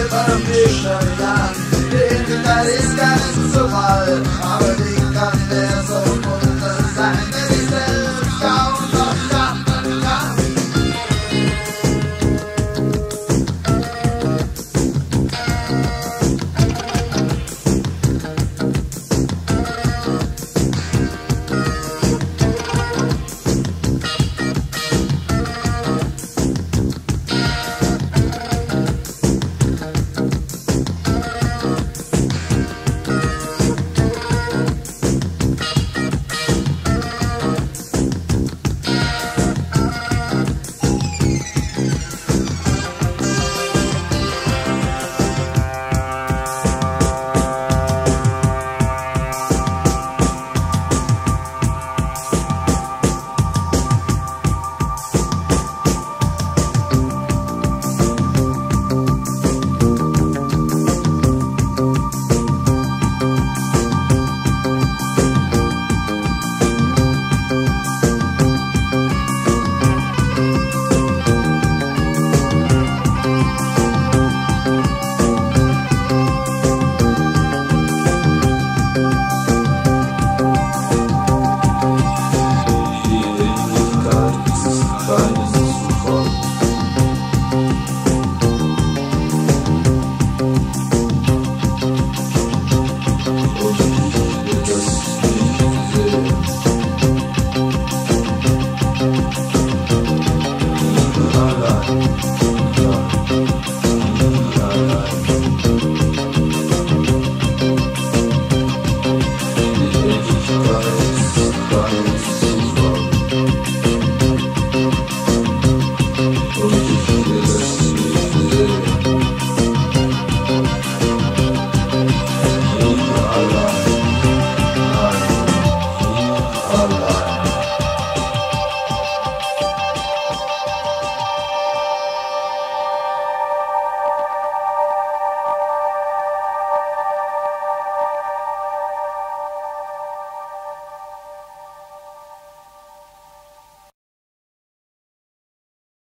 über den Bildschirm lang. Wir hinter deines Geistes so alt, aber nicht. Thank you.